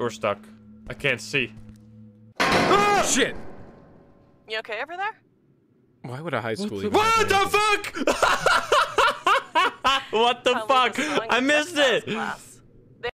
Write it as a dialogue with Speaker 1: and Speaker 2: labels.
Speaker 1: Door stuck. I can't see. Ah!
Speaker 2: Shit.
Speaker 3: You okay over there?
Speaker 2: Why would a high school even
Speaker 1: What the fuck? what the fuck? I missed it.
Speaker 3: class.